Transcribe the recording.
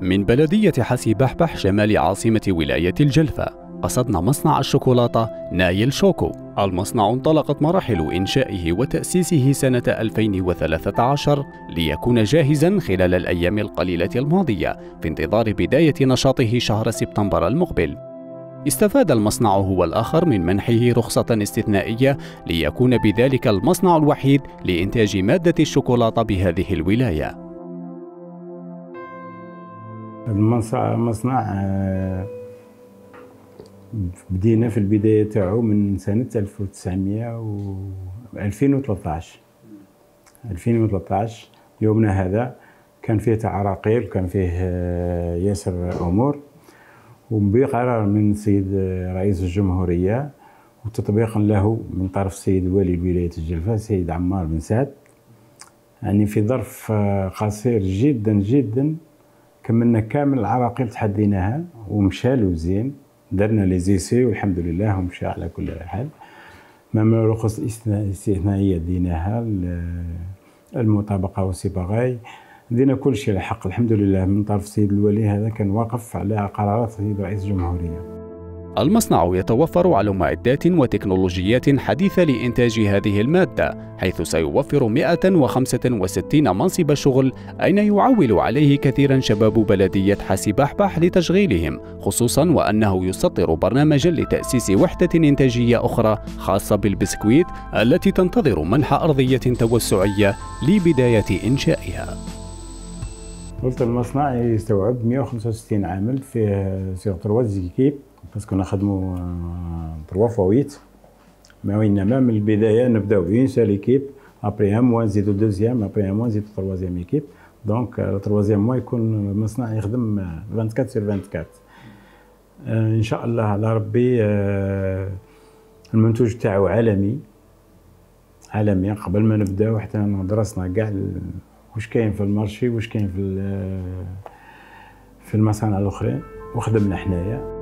من بلدية حسي بحبح شمال عاصمة ولاية الجلفة. قصدنا مصنع الشوكولاتة نايل شوكو. المصنع انطلقت مراحل إنشائه وتأسيسه سنة 2013 ليكون جاهزا خلال الأيام القليلة الماضية في انتظار بداية نشاطه شهر سبتمبر المقبل. استفاد المصنع هو الآخر من منحه رخصة استثنائية ليكون بذلك المصنع الوحيد لإنتاج مادة الشوكولاتة بهذه الولاية. المصنع مصنع آه، بدينا في البداية تاعو من سنة 1900 و 2013 2013 يومنا هذا كان فيه تعراقيل كان فيه آه، ياسر أمور وبقرار من السيد رئيس الجمهورية وتطبيقا له من طرف السيد والي ولاية الجلفة السيد عمار بن سعد. يعني في ظرف آه، قصير جدا جدا كملنا كامل العراقيل تحديناها ومشى له زين. درنا لي زيسي والحمد لله ومشى على كل حال. ما رخص استثنائيه ديناها المطابقة والصبغاي دينا كل شيء على حق. الحمد لله من طرف السيد الولي هذا كان واقف على قرارات السيد رئيس الجمهورية. المصنع يتوفر على معدات وتكنولوجيات حديثة لإنتاج هذه المادة حيث سيوفر 165 منصب شغل أين يعول عليه كثيرا شباب بلدية حسيبحبح لتشغيلهم خصوصا وأنه يسطر برنامجا لتأسيس وحدة إنتاجية أخرى خاصة بالبسكويت التي تنتظر منح أرضية توسعية لبداية إنشائها. قلت المصنع يستوعب 165 عامل في sur trois équipes parce que نخدمو trois huit mais وين من البداية نبداو une seule équipe après un mois نزيدو deuxième après un mois نزيدو troisième équipe donc troisième mois يكون المصنع يخدم 24 sur 24 إن شاء الله على ربي المنتوج تاعو عالمي. عالمي قبل ما نبداو حتى درسنا كاع واش كاين في ال marché واش كاين في في المصانع الأخرين وخدمنا حنايا.